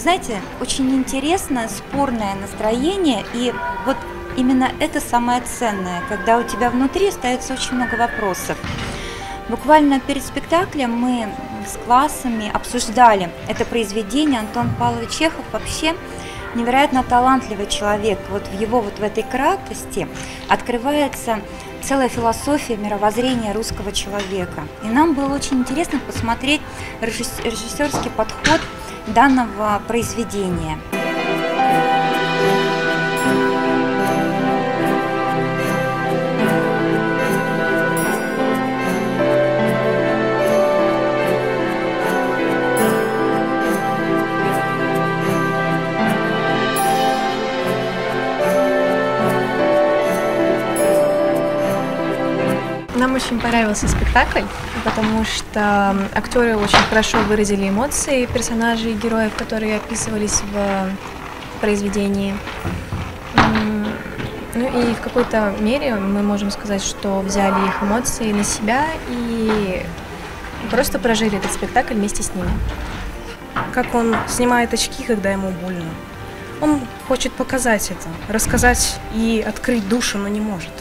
знаете, очень интересно, спорное настроение, и вот именно это самое ценное, когда у тебя внутри остается очень много вопросов. Буквально перед спектаклем мы с классами обсуждали это произведение. Антон Павлович Чехов вообще невероятно талантливый человек. Вот в его вот в этой краткости открывается целая философия мировоззрения русского человека. И нам было очень интересно посмотреть режиссерский подход данного произведения. Нам очень понравился спектакль, потому что актеры очень хорошо выразили эмоции персонажей и героев, которые описывались в произведении. Ну и в какой-то мере мы можем сказать, что взяли их эмоции на себя и просто прожили этот спектакль вместе с ними. Как он снимает очки, когда ему больно. Он хочет показать это, рассказать и открыть душу, но не может.